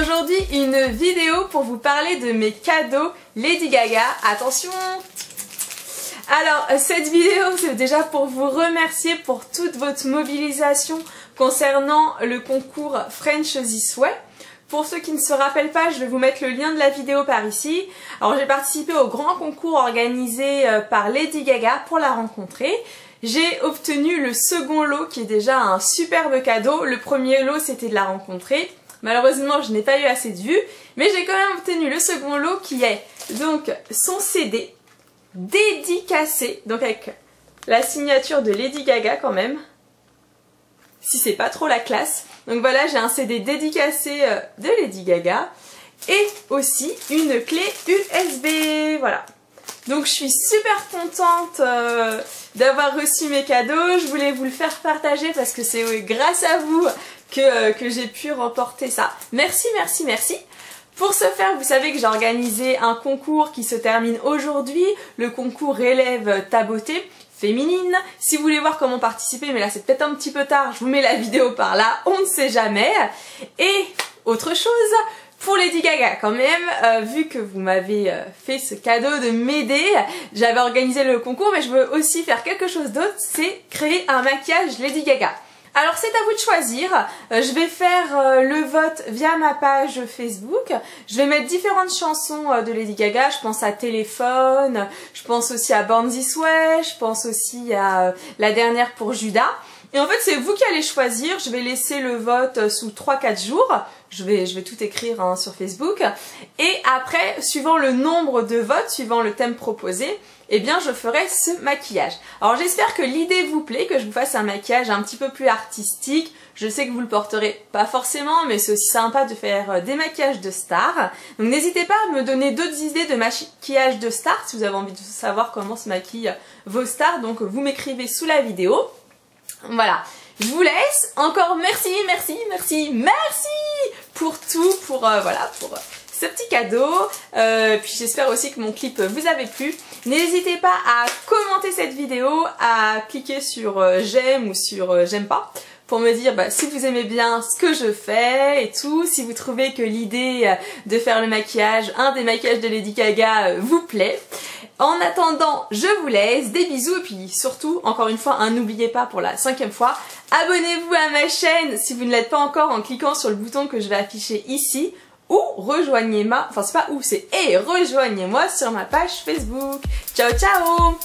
aujourd'hui une vidéo pour vous parler de mes cadeaux Lady Gaga. Attention Alors cette vidéo c'est déjà pour vous remercier pour toute votre mobilisation concernant le concours French This Way. Pour ceux qui ne se rappellent pas, je vais vous mettre le lien de la vidéo par ici. Alors j'ai participé au grand concours organisé euh, par Lady Gaga pour la rencontrer. J'ai obtenu le second lot qui est déjà un superbe cadeau. Le premier lot c'était de la rencontrer. Malheureusement, je n'ai pas eu assez de vues, mais j'ai quand même obtenu le second lot qui est donc son CD dédicacé, donc avec la signature de Lady Gaga quand même, si c'est pas trop la classe. Donc voilà, j'ai un CD dédicacé euh, de Lady Gaga et aussi une clé USB, voilà. Donc je suis super contente euh, d'avoir reçu mes cadeaux, je voulais vous le faire partager parce que c'est grâce à vous euh, que, j'ai pu remporter ça. Merci, merci, merci. Pour ce faire, vous savez que j'ai organisé un concours qui se termine aujourd'hui, le concours Élève ta beauté féminine. Si vous voulez voir comment participer, mais là c'est peut-être un petit peu tard, je vous mets la vidéo par là, on ne sait jamais. Et autre chose, pour Lady Gaga quand même, euh, vu que vous m'avez euh, fait ce cadeau de m'aider, j'avais organisé le concours, mais je veux aussi faire quelque chose d'autre, c'est créer un maquillage Lady Gaga. Alors c'est à vous de choisir, euh, je vais faire euh, le vote via ma page Facebook, je vais mettre différentes chansons euh, de Lady Gaga, je pense à Téléphone, je pense aussi à Born This je pense aussi à la dernière pour Judas. Et en fait, c'est vous qui allez choisir. Je vais laisser le vote sous 3-4 jours. Je vais, je vais tout écrire hein, sur Facebook. Et après, suivant le nombre de votes, suivant le thème proposé, eh bien, je ferai ce maquillage. Alors, j'espère que l'idée vous plaît, que je vous fasse un maquillage un petit peu plus artistique. Je sais que vous le porterez pas forcément, mais c'est aussi sympa de faire euh, des maquillages de stars. Donc, n'hésitez pas à me donner d'autres idées de maquillage de stars si vous avez envie de savoir comment se maquillent vos stars. Donc, vous m'écrivez sous la vidéo. Voilà. Je vous laisse. Encore merci, merci, merci, merci pour tout, pour euh, voilà, pour euh, ce petit cadeau. Euh, puis j'espère aussi que mon clip vous avait plu. N'hésitez pas à commenter cette vidéo, à cliquer sur j'aime ou sur j'aime pas pour me dire bah, si vous aimez bien ce que je fais et tout, si vous trouvez que l'idée de faire le maquillage, un des maquillages de Lady Gaga vous plaît. En attendant, je vous laisse, des bisous et puis surtout, encore une fois, n'oubliez pas pour la cinquième fois, abonnez-vous à ma chaîne si vous ne l'êtes pas encore en cliquant sur le bouton que je vais afficher ici ou rejoignez-moi, enfin c'est pas où, c'est et rejoignez-moi sur ma page Facebook. Ciao ciao